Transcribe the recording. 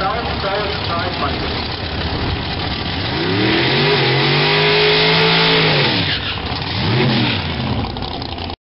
$1,000 prize money.